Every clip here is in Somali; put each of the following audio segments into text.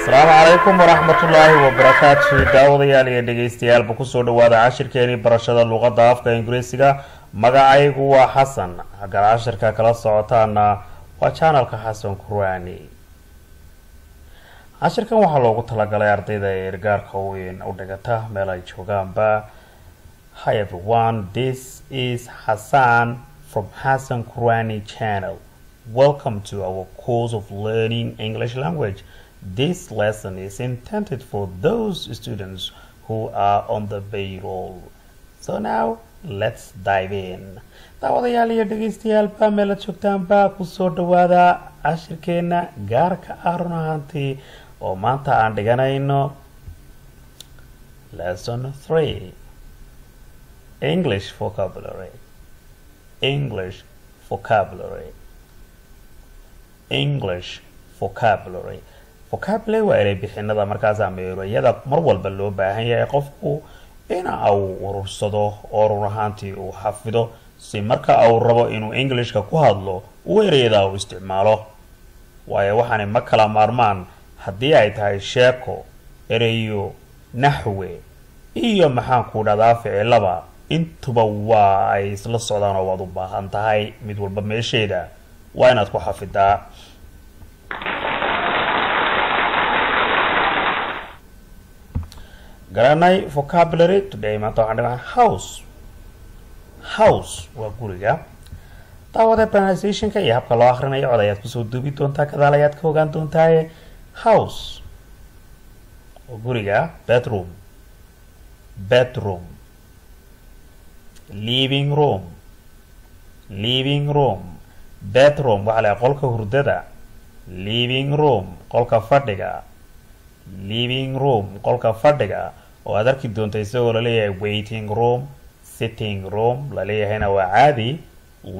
asalaamu calaykum waraxmatullaahi wabarakaatu daawadayaal iyo dhagaystayaalba ku soo dhawaada cashirkeenii barashada luqadda afka ingiriisiga magacaygu waa xasan hagar cashirka kala socotaana waa janalka xasan kurani cashirkan waxaa loogu talagalay ardayda ee ergaarka weyn u dhigata meel ay joogaanba. Hi everyone this is xasan from xasan kurani channel. Welcome to our course of learning english language. This lesson is intended for those students who are on the payroll. So now, let's dive in. daawadayaal iyo dhegaystayaal meela joogtaanba ku soo dhawaada cashirkeena gaarka ah run ahaantii oo maanta aan dhiganayno lesson three. English vocabulary. English vocabulary. English vocabulary. Vocabulary waa erey bixinada markaas ama mar walba loo baahan yahay qofku ina uu urursado oo run ahaantii uu xafido si marka uu rabo inuu englishka ku hadlo uu ereyada uu isticmaalo. Waayo waxaanay ma kala maarmaan haddii ay tahay sheeko ereyo naxwe iyo maxaanku dhahdaa ficilaba. Intuba waa ay isla socdaan oo waad u baahan tahay mid walba meesheeda. Waa inaad ku xafidaa garanay vocabulary today maanta waxaan dhigaa house. House waa guriga. Daawada pronunciationka iyo habka loo akrinayo cod ayaad ku soo duubi doontaa gadaal ayaad ka ogaan doontaaye. House waa guriga. Bedroom. Bedroom. Living room. Living room. Bedroom waxaa lahay qolka hurdada. Living room qolka fadhiga. Living room qolka fadhiga oo aad arki doonta isagoo la leeyahay waiting room sitting room laleeyahayna waa caadi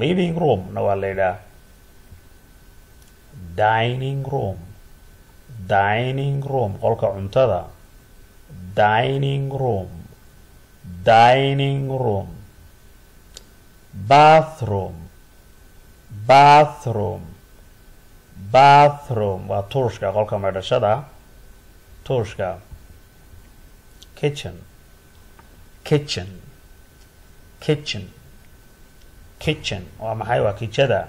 living room na waa laydhaa dining room dining room qolka cuntada. Dining room dining room. Bathroom bathroom bathroom. Waa tuushka qolka maydhashada tuushka kitchen. Kitchen. Kitchen. Kitchen. Waa maxay? Waa kijada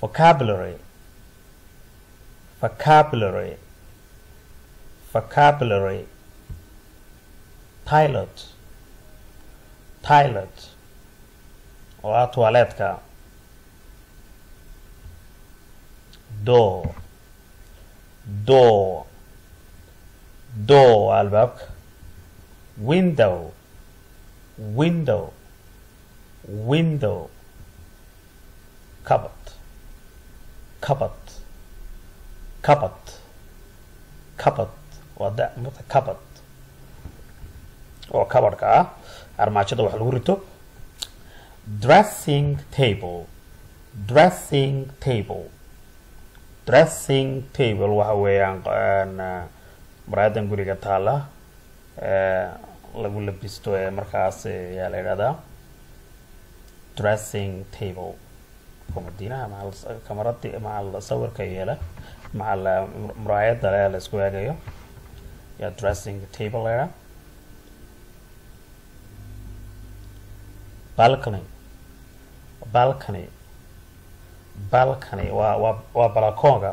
vocabulary. Vocabulary. Vocabulary. Pilot. Pilot. Oo ah door door door albaabka window window window cupboard cupboard cupboard cupboard waa da cupboard. Oo cupboardka ah armaajada wax lagu rito. Dressing table dressing table dressing table waxa weeyaan maraadan guriga taala lagu labisto ee markaas ayaa la yidhahdaa dressing table. Komadiinaha macal kamaradi sawirka yeela macal muraayada le la isku eegayo. Yaa dressing table la balcony. Balcony balcony waa waa balakoonga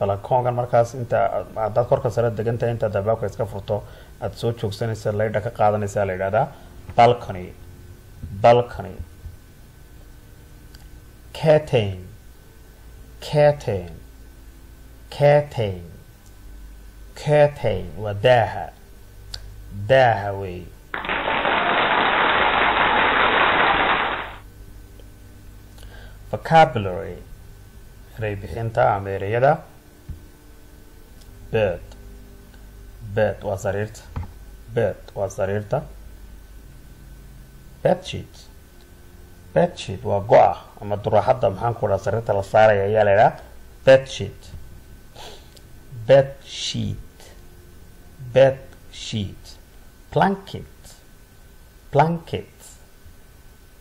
balakoongan markaas inta haddaad korka sare degantahay intaad albaabka iska furto aada soo joogsanaysa laydha ka qaadanaysa la yidhahdaa balcony balcony curtain curtain curtain curtain waa daaha. Daaha wey vocabulary erey bixinta ama ereyada bed bed waa sariirta. Bed waa sariirta. Bedsheet. Bedsheet waa go-a ama duraaxadda maxaan ku dhaha sariirta la saaraya ayaa la idhaha bedsheet. Bedsheet. Bedsheet. Blanket. Blanket.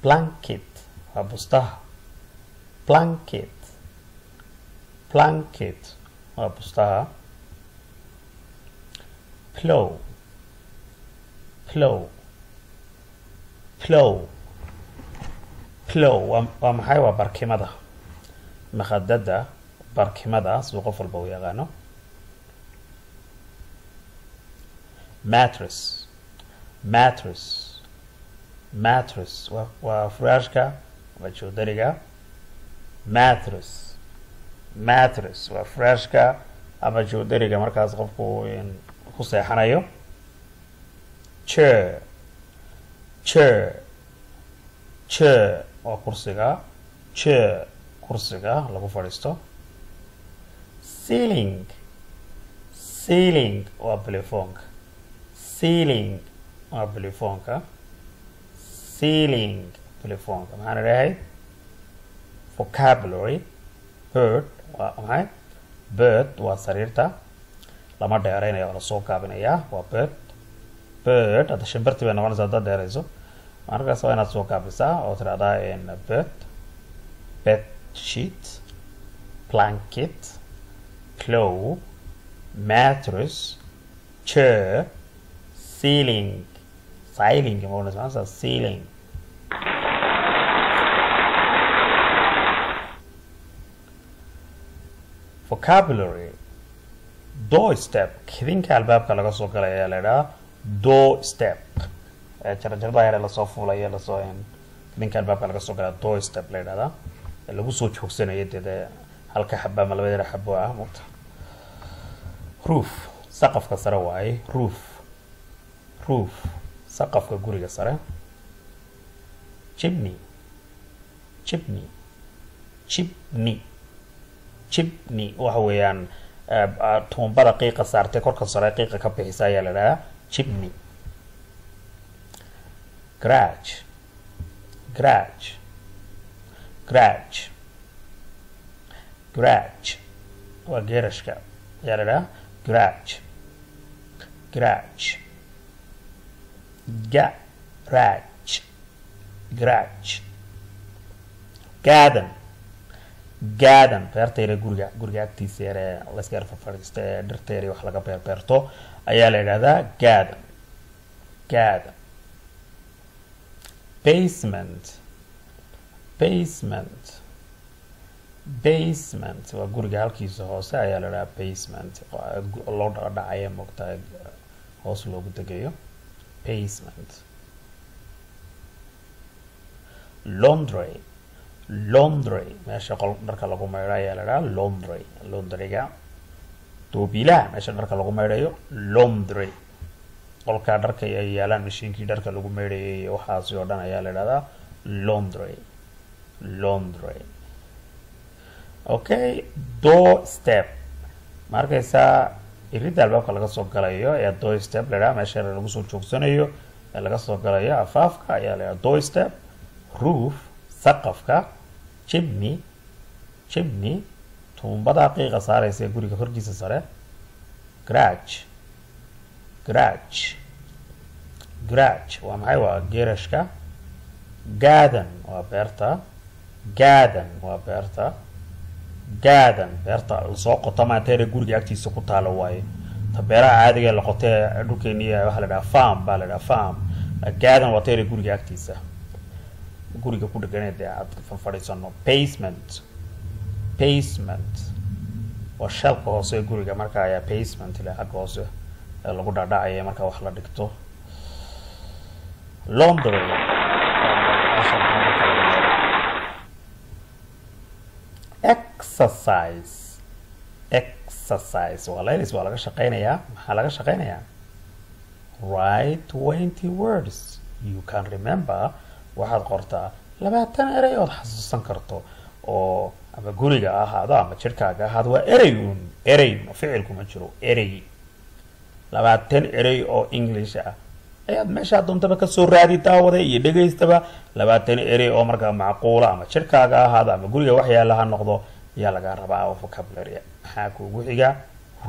Blanket. Waa bustaha blanket blanket waa bustaha plow. Plow. Plow. Plow. Waa maxay waa barkimada. Makadada barkimada. Siduu qof walba u yaqaano. Mattress. Mattress. Mattress. Waa furaashka. Waa joodariga mattress. Mattress. Waa furaashka ama joodariga markaas qofku ku seexanayo. Chair. Chair. Chair waa kursiga. Chair kursiga lagu fadhiisto. Ceiling. Ceiling waa telefoonka ceiling waa telefoonka ceiling telefoonka maxaan idhahay vocabulary bird waa maxay bird waa sariirta lama dheereynayo waa la soo gaabinayaa waa bird bird hadda shimbirtii bay noqonaysa haddaad dheerayso. Markaas waa inaad soo gaabisaa oo tidhahdaa bird bed sheet blanket plow mattress chair ceiling ceiling ma ceiling vocabulary door step kidinka albaabka laga soo galay ayaa la idhaha door step. Jarjarada yare la soo fuulaya la soo kidinka albaabka laga soo galaya door step la idhahdaa lagu soo joogsanaya dee halka xaba ama labadeeda xabo ah mugta roof saqafka sare waaye roof roof saqafka guriga sare. Chimney chimney chimney chimney waxa weeyaan tuumbada qiiqa saartay korka sare qiiqa ka bixisa ayaa la idhahaa chimney garage. Garage. Garage. Garage. Waa geerashka ayaa la idhaha garage. Garage. Garage. Garage. Garden garden beerta yare guriga guriga agtiisa yare layska yar fafadhiista ee dhirta yare wax laga beerbeerto ayaa la yidhahdaa garden garden basement basement basement. Waa guriga halkiisa hoose ayaa la dhahaa basement. Loo dhacaya moogtahay hoos loogu degayo. Basement. Laundry laundry meesha dharka lagu maydho ayaa la dhahaa laundry laundryga doobilaha meesha dharka lagu maydhayo laundry qolkaa dharka ay yaalaan mashiinkii dharka lagu maydhayay iyo waxaasi oo dhan ayaa la idhahdaa laundry laundry okay door step ma arkaysaa iridda albaabka laga soo galayo ee door step la idhaha meesha lagu soo joogsanayo ee laga soo galayo. Afaafka ayaa la idhaha door step roof saqafka chimney chimney tuumbada qiiqa saaraysa ee guriga korkiisa sare. Garage. Garage. Garage. Waa maxay? Waa geerashka. Garden. Waa beerta. Garden. Waa beerta. Garden. Beerta la soo qoto maateere guriga agtiisa ku taalo waaye. Ta beeraha caadiga la qotee dhulkeeniya waxaa la dhaha farm baa la dhaha farm. Garden waa teere guriga agtiisa guriga ku dheganee dee aad fadhiisano basement basement waa shalka hoose guriga marka ayaa basement ile xagga hoose lagu dhadhacaya marka wax la dhigto laundry exercise. Exercise. waa laylis waa laga shaqeynayaa maxaa laga shaqeynayaa write twenty words. You can remember waxaad qortaa labaatan erey ood xasuusan karto oo ama guriga ahaado ama jirhkaaga ahaado waa erey un erey ficilku jiro erey. Labaatan erey oo english ah. Ayaad meeshaa doontaba ka soo raadi daawada iyo dhegaystaba. Labaatan erey oo markaa macquula ama jirkaaga ahaado ama guriga waxyaala noqdo ayaa lagaa rabaa vocabulary maxaa kuugu xiga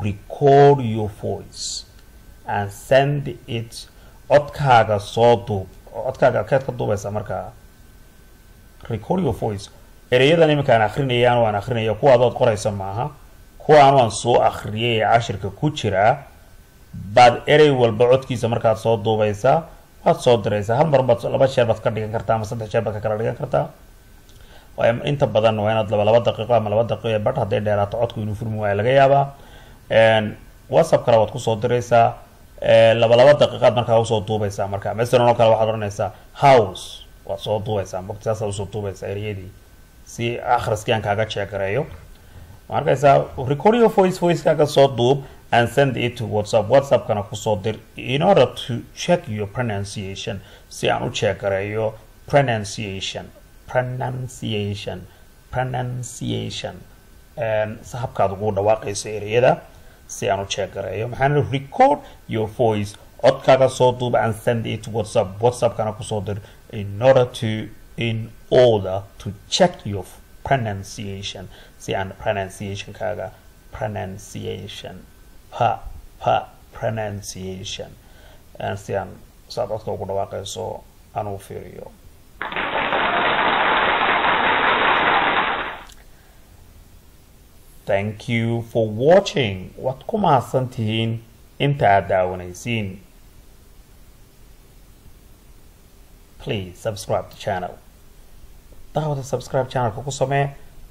record your voice and send it codkaaga soo duub codkaaga keed ka duubaysa markaa record your voice. Ereyadan iminkaan akrinayaan waan akrinaya kuwaadood qoraysa maaha kuwaan waan soo akriyay ee cashirka ku jiraa baad erey walba codkiisa markaad soo duubaysaa waad soo diraysaa hal mar baad laba jeer baad ka dhigan kartaa ama saddex jeer baad ka kala dhigan kartaa inta badan waa inaad laba laba daqiiqo ama laba daqiiqo badh hadday dheeraato codku inuu furmi waayo laga yaabaa whatsapp kale waad ku soo diraysaa laba laba daqiiqaad markaa u soo duubaysaa marka masalan oo kale waxaad odhanaysaa house. Waad soo duubaysaa mugti saasaad u soo duubaysaa ereyadii si akhriskii aan kaaga jeegareeyo markaysaa record your voice voicekaaga soo duub and send it to whatsapp. Whatsappkana ku soo dir in order to check your pronunciation. Si aan u jeegareeyo pronunciation. Pronunciation. Pronunciation. Habkaad ugu dhawaaqayso ereyada si aan u jeegareeyo maxaana record your voice. Codkaaga soo duub and send it whatsapp. Whatsappkana ku soo dir in order to in order to check your pronunciation. Si aan pronunciationkaaga pronunciation. Pa pa pronunciation. Si aan saad codka ugu dhawaaqayso aan u fiiriyo thank you for watching. Waad ku mahadsan tihiin inta aad daawanaysiin daawada subscribe channelka ku samee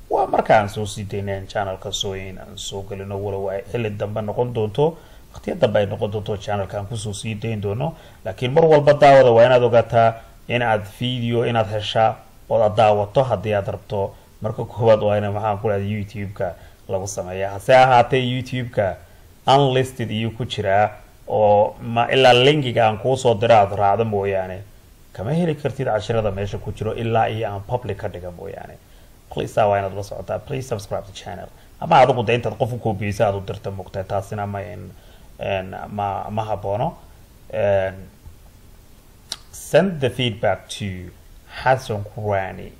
waa markaan soo sii dayneen channelka sooyin aan soo gelino walow ay xilli dambe noqon doonto waqtiya dambe ay noqon doonto channelka aan ku soo sii dayn doono laakiin mar walba daawada waa inaad ogaataa in aad video inaad heshaa ood aad daawato haddii aad rabto marka koowaad waa ina maxaan ku dhahda youtube-ka lagu sameeya. Hase ahaatee youtube-ka unlisted iyuu ku jiraa oo ma ilaa linkiga aan kuusoo dira aad raacdo mooyaane. Kama heli kartid cashirada meesha ku jiro ilaa iyo aan public ka dhiga mooyaane. Please waa inaad la socotaa. Please subscribe the channel. Ama adigu de intaad qof u koobiyeysa aad u dirta mugtay taasina ma ma ma haboono send the feedback to xasan kurani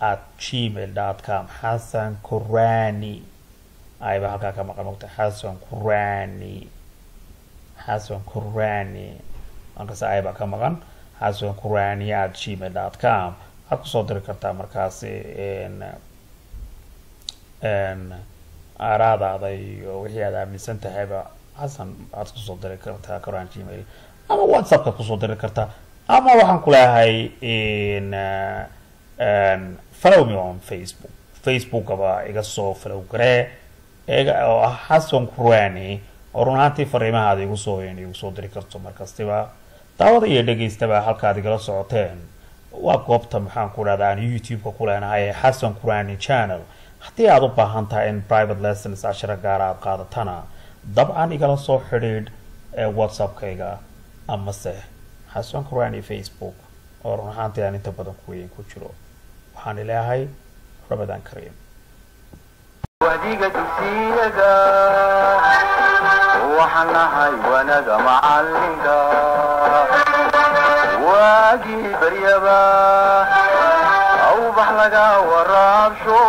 at gmail com. Xasan kurani ayba halkaa ka maqan mugtay xasan kurani xasan kurani markaas ayba ka maqan xasan kurani at gmail dot com. Waxaad ku soo diri kartaa markaasi aaraadaada iyo wixii aad aaminsan tahayba xasan waxaad ku soo diri kartaa koran gmail. Ama whatsappka ku soo diri kartaa ama waxaan ku follow me on facebook. Facebookaba iga soo follow garee oo ah xasan kurani oo run ahaantii fariimahaada igu soo igu soo diri karto markastiba. Daawada iyo dhegaystaba halkaad igala socoteen. Waa goobta maxaan ku dhahda aan youtube-ka ku leenahay ee xasan kurani channel. Haddii aad u baahan tahay in private lessons cashiro gaara aad qaadatana dabcan igala soo xidhiidh ee whatsappkayga. Amase xasan kurani facebook oo run ahaantii aan inta badan kuweyn ku jiro. Waxaan ileeyahay ramadaan kariim wadiga dugsiyada waxaan nahay wanaga macalinka waagii baryaba awbax laga waraabsho